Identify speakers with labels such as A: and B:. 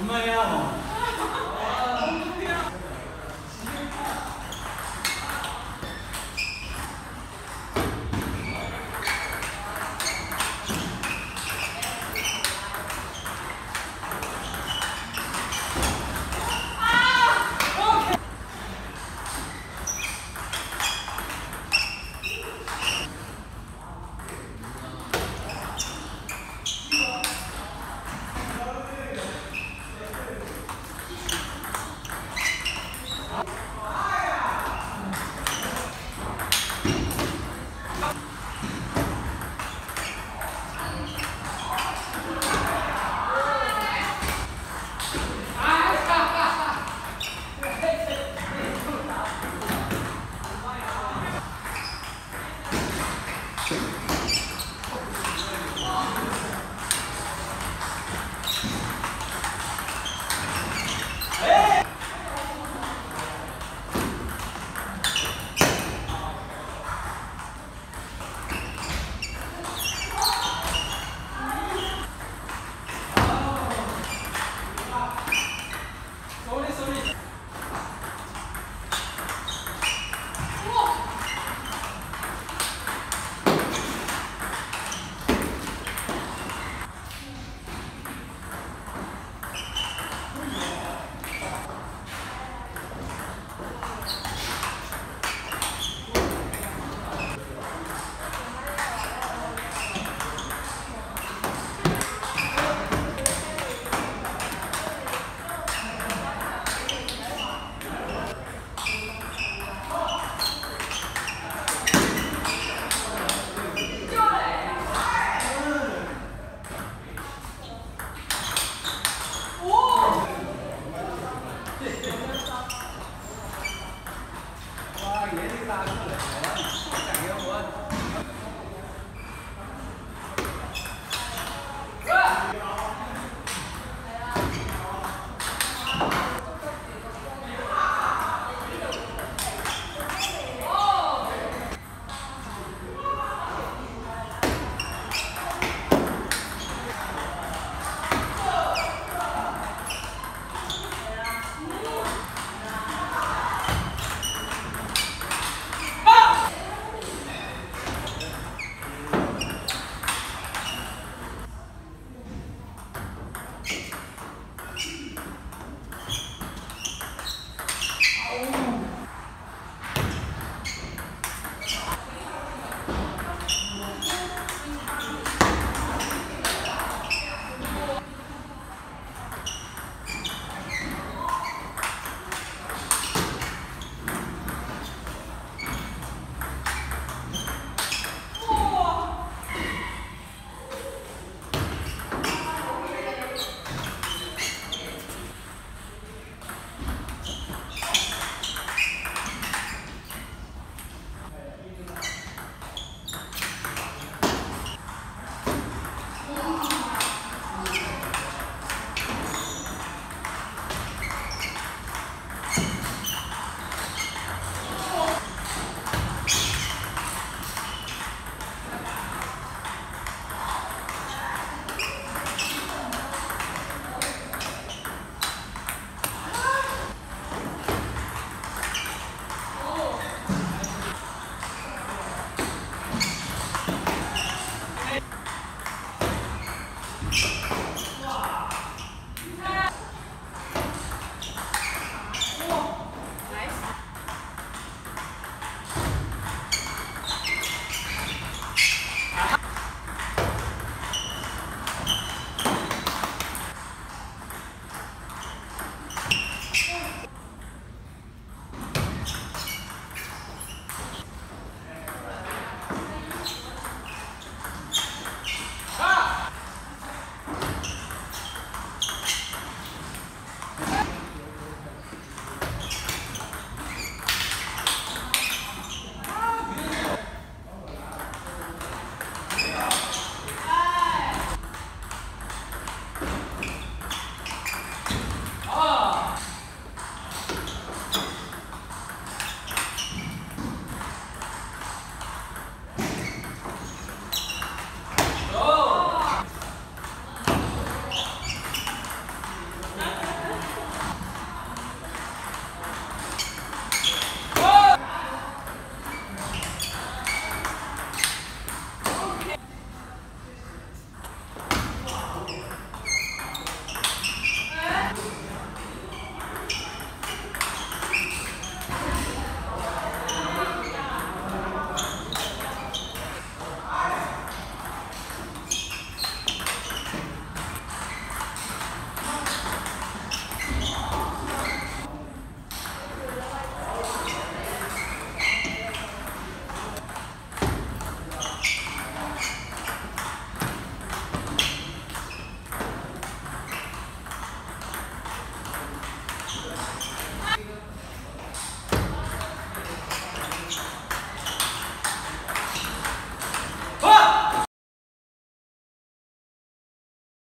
A: 엄마야.